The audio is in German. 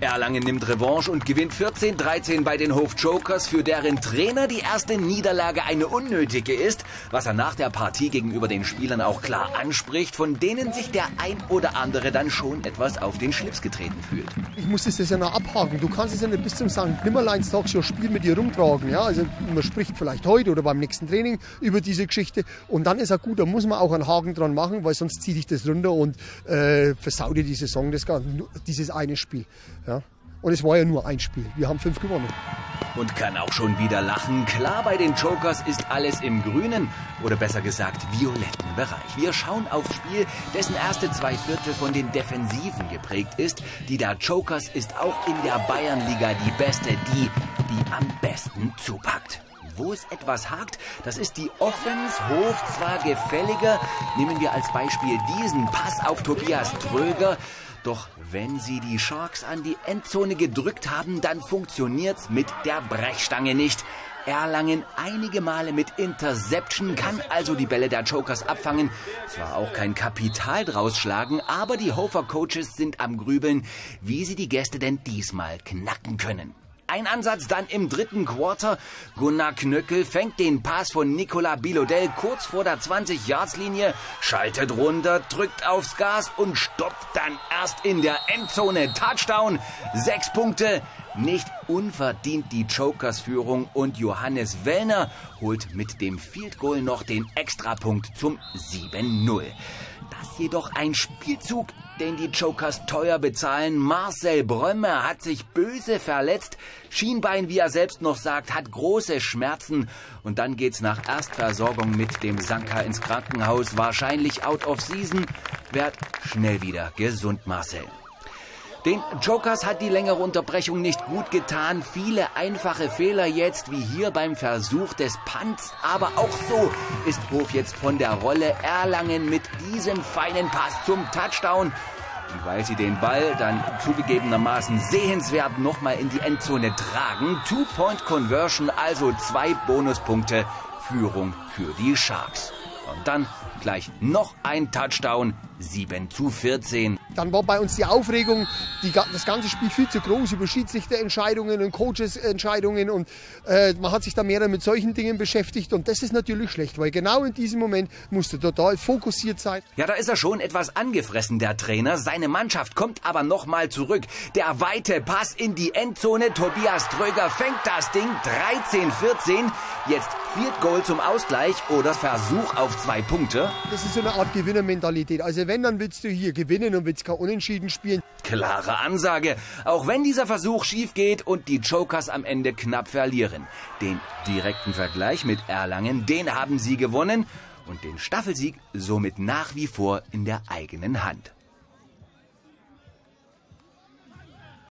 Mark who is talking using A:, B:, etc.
A: Erlangen nimmt Revanche und gewinnt 14-13 bei den Hof Jokers, für deren Trainer die erste Niederlage eine unnötige ist, was er nach der Partie gegenüber den Spielern auch klar anspricht, von denen sich der ein oder andere dann schon etwas auf den Schlips getreten fühlt.
B: Ich muss das ja noch abhaken. Du kannst es ja nicht bis zum St. Nimmerleins Talkshow Spiel mit dir rumtragen. Ja? Also man spricht vielleicht heute oder beim nächsten Training über diese Geschichte und dann ist er gut, da muss man auch einen Haken dran machen, weil sonst zieht dich das runter und äh, versau dir die Saison, das, dieses eine Spiel. Ja? Und es war ja nur ein Spiel. Wir haben fünf gewonnen.
A: Und kann auch schon wieder lachen. Klar, bei den Jokers ist alles im grünen oder besser gesagt violetten Bereich. Wir schauen aufs Spiel, dessen erste zwei Viertel von den Defensiven geprägt ist. Die der Jokers ist auch in der Bayernliga die beste, die, die am besten zupackt. Wo es etwas hakt, das ist die Offense. Hof zwar gefälliger. Nehmen wir als Beispiel diesen Pass auf Tobias Tröger. Doch wenn sie die Sharks an die Endzone gedrückt haben, dann funktioniert's mit der Brechstange nicht. Erlangen einige Male mit Interception, kann also die Bälle der Jokers abfangen. Zwar auch kein Kapital draus schlagen, aber die Hofer Coaches sind am Grübeln, wie sie die Gäste denn diesmal knacken können. Ein Ansatz dann im dritten Quarter. Gunnar Knöckel fängt den Pass von Nicola Bilodel kurz vor der 20-Yards-Linie, schaltet runter, drückt aufs Gas und stoppt dann erst in der Endzone. Touchdown. Sechs Punkte. Nicht unverdient die Jokers-Führung und Johannes Wellner holt mit dem Field Goal noch den Extrapunkt zum 7-0. Das jedoch ein Spielzug, den die Jokers teuer bezahlen. Marcel Brömmer hat sich böse verletzt. Schienbein, wie er selbst noch sagt, hat große Schmerzen. Und dann geht's nach Erstversorgung mit dem Sanka ins Krankenhaus. Wahrscheinlich out of season. Werd schnell wieder gesund, Marcel. Den Jokers hat die längere Unterbrechung nicht gut getan. Viele einfache Fehler jetzt, wie hier beim Versuch des Punts. Aber auch so ist Hof jetzt von der Rolle Erlangen mit diesem feinen Pass zum Touchdown. Und weil sie den Ball dann zugegebenermaßen sehenswert nochmal in die Endzone tragen, Two-Point-Conversion, also zwei Bonuspunkte, Führung für die Sharks. Und dann gleich noch ein Touchdown, 7 zu 14.
B: Dann war bei uns die Aufregung, die, das ganze Spiel viel zu groß über Schiedsrichterentscheidungen und Coaches-Entscheidungen und äh, man hat sich da mehr mit solchen Dingen beschäftigt und das ist natürlich schlecht, weil genau in diesem Moment musste total fokussiert sein.
A: Ja, da ist er schon etwas angefressen, der Trainer. Seine Mannschaft kommt aber nochmal zurück. Der weite Pass in die Endzone. Tobias Tröger fängt das Ding 13-14. Jetzt Field Goal zum Ausgleich oder Versuch auf zwei Punkte.
B: Das ist so eine Art Gewinnermentalität. Also wenn, dann willst du hier gewinnen und willst kein Unentschieden spielen.
A: Klare Ansage. Auch wenn dieser Versuch schief geht und die Jokers am Ende knapp verlieren. Den direkten Vergleich mit Erlangen, den haben sie gewonnen und den Staffelsieg somit nach wie vor in der eigenen Hand.